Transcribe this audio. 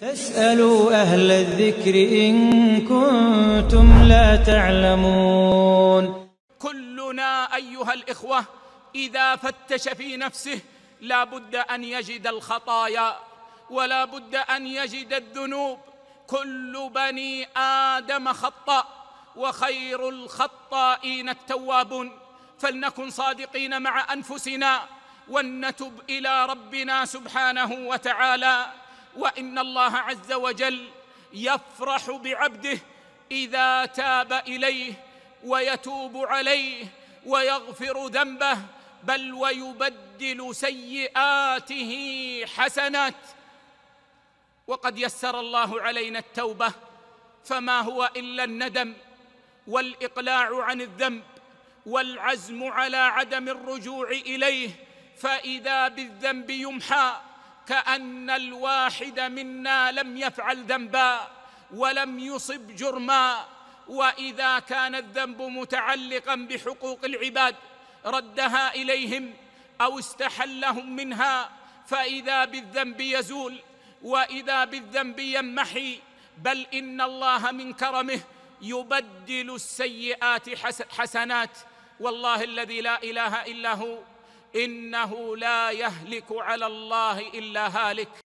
فاسألوا أهل الذكر إن كنتم لا تعلمون. كلنا أيها الإخوة إذا فتش في نفسه لا بد أن يجد الخطايا ولا بد أن يجد الذنوب. كل بني آدم خطأ وخير الخطائين التوابون. فلنكن صادقين مع أنفسنا ولنتب إلى ربنا سبحانه وتعالى. وإن الله عز وجل يفرح بعبده إذا تاب إليه ويتوب عليه ويغفر ذنبه بل ويبدل سيئاته حسنات. وقد يسر الله علينا التوبة فما هو إلا الندم والإقلاع عن الذنب والعزم على عدم الرجوع إليه فإذا بالذنب يمحى كأن الواحد منا لم يفعل ذنبا ولم يصب جرما وإذا كان الذنب متعلقا بحقوق العباد ردها إليهم أو استحلهم منها فإذا بالذنب يزول وإذا بالذنب يمحي بل إن الله من كرمه يبدل السيئات حسنات. والله الذي لا إله إلا هو إنه لا يهلك على الله إلا هالك.